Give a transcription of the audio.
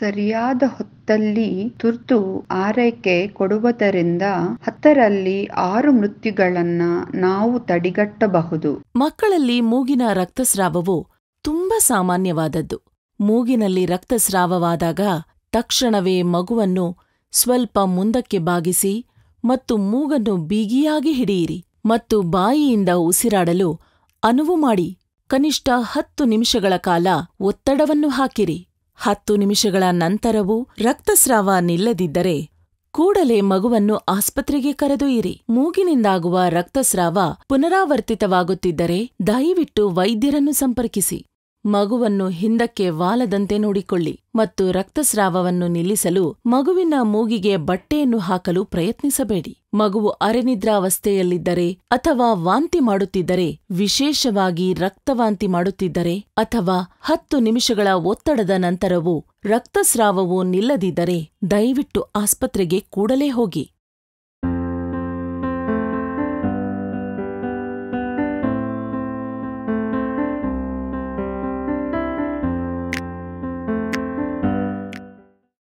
ಸರಿಯಾದ ಹೊತ್ತಲ್ಲಿ ತುರ್ತು ಆರೈಕೆ ಕೊಡುವುದರಿಂದ ಹತ್ತರಲ್ಲಿ ಆರು ಮೃತ್ಯುಗಳನ್ನ ನಾವು ತಡೆಗಟ್ಟಬಹುದು. ಮಕ್ಕಳಲ್ಲಿ ಮೂಗಿನ ರಕ್ತಸ್ರಾವವು ತುಂಬಾ ಸಾಮಾನ್ಯವಾದದ್ದು. ಮೂಗಿನಲ್ಲಿ ರಕ್ತಸ್ರಾವವಾದಾಗ ತಕ್ಷಣವೇ ಮಗುವನ್ನು ಸ್ವಲ್ಪ ಮುಂದಕ್ಕೆ ಬಾಗಿಸಿ ಮತ್ತು ಮೂಗನ್ನು ಬಿಗಿಯಾಗಿ ಹಿಡಿಯಿರಿ ಮತ್ತು ಬಾಯಿಯಿಂದ ಉಸಿರಾಡಲು ಅನುವು ಮಾಡಿ ಕನಿಷ್ಠ ಹತ್ತು ನಿಮಿಷಗಳ ಕಾಲ ಒತ್ತಡವನ್ನು ಹಾಕಿರಿ. ಹತ್ತು ನಿಮಿಷಗಳ ನಂತರವೂ ರಕ್ತಸ್ರಾವ ನಿಲ್ಲದಿದ್ದರೆ ಕೂಡಲೇ ಮಗುವನ್ನು ಆಸ್ಪತ್ರೆಗೆ ಕರೆದೊಯ್ಯಿರಿ. ಮೂಗಿನಿಂದಾಗುವ ರಕ್ತಸ್ರಾವ ಪುನರಾವರ್ತಿತವಾಗುತ್ತಿದ್ದರೆ ದಯವಿಟ್ಟು ವೈದ್ಯರನ್ನು ಸಂಪರ್ಕಿಸಿ. ಮಗುವನ್ನು ಹಿಂದಕ್ಕೆ ವಾಲದಂತೆ ನೋಡಿಕೊಳ್ಳಿ ಮತ್ತು ರಕ್ತಸ್ರಾವವನ್ನು ನಿಲ್ಲಿಸಲು ಮಗುವಿನ ಮೂಗಿಗೆ ಬಟ್ಟೆಯನ್ನು ಹಾಕಲು ಪ್ರಯತ್ನಿಸಬೇಡಿ. ಮಗುವು ಅರೆನಿದ್ರಾವಸ್ಥೆಯಲ್ಲಿದ್ದರೆ ಅಥವಾ ವಾಂತಿ ಮಾಡುತ್ತಿದ್ದರೆ, ವಿಶೇಷವಾಗಿ ರಕ್ತವಾಂತಿ ಮಾಡುತ್ತಿದ್ದರೆ ಅಥವಾ ಹತ್ತು ನಿಮಿಷಗಳ ಒತ್ತಡದ ನಂತರವೂ ರಕ್ತಸ್ರಾವವು ನಿಲ್ಲದಿದ್ದರೆ ದಯವಿಟ್ಟು ಆಸ್ಪತ್ರೆಗೆ ಕೂಡಲೇ ಹೋಗಿ.